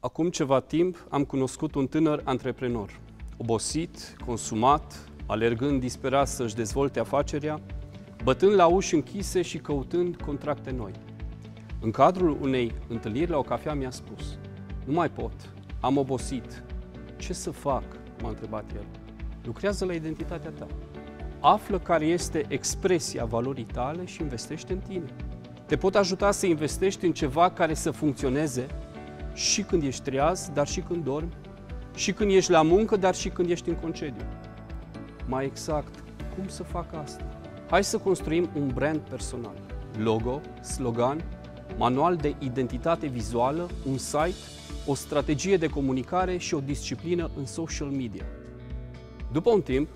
Acum ceva timp am cunoscut un tânăr antreprenor, obosit, consumat, alergând disperat să-și dezvolte afacerea, bătând la uși închise și căutând contracte noi. În cadrul unei întâlniri la o cafea mi-a spus, nu mai pot, am obosit. Ce să fac? m-a întrebat el. Lucrează la identitatea ta. Află care este expresia valorii tale și investește în tine. Te pot ajuta să investești în ceva care să funcționeze și când ești treaz, dar și când dormi, și când ești la muncă, dar și când ești în concediu. Mai exact, cum să fac asta? Hai să construim un brand personal. Logo, slogan, manual de identitate vizuală, un site, o strategie de comunicare și o disciplină în social media. După un timp,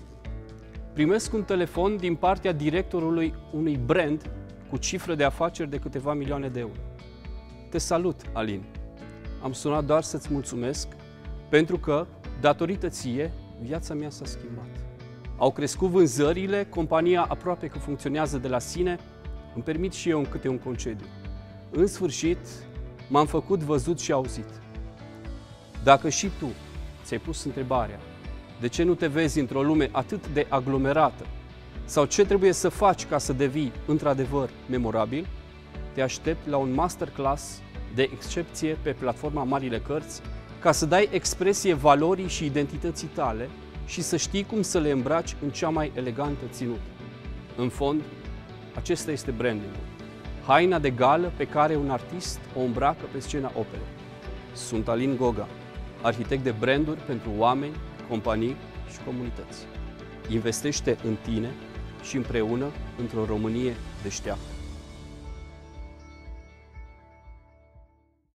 primesc un telefon din partea directorului unui brand cu cifră de afaceri de câteva milioane de euro. Te salut, Alin! Am sunat doar să-ți mulțumesc pentru că, datorită ție, viața mea s-a schimbat. Au crescut vânzările, compania aproape că funcționează de la sine, îmi permit și eu în câte un concediu. În sfârșit, m-am făcut văzut și auzit. Dacă și tu ți-ai pus întrebarea de ce nu te vezi într-o lume atât de aglomerată sau ce trebuie să faci ca să devii într-adevăr memorabil, te aștept la un masterclass de excepție pe platforma Marile Cărți ca să dai expresie valorii și identității tale și să știi cum să le îmbraci în cea mai elegantă ținută. În fond, acesta este branding haina de gală pe care un artist o îmbracă pe scena operei. Sunt Alin Goga, arhitect de branduri pentru oameni, companii și comunități. Investește în tine și împreună într-o Românie deșteaptă.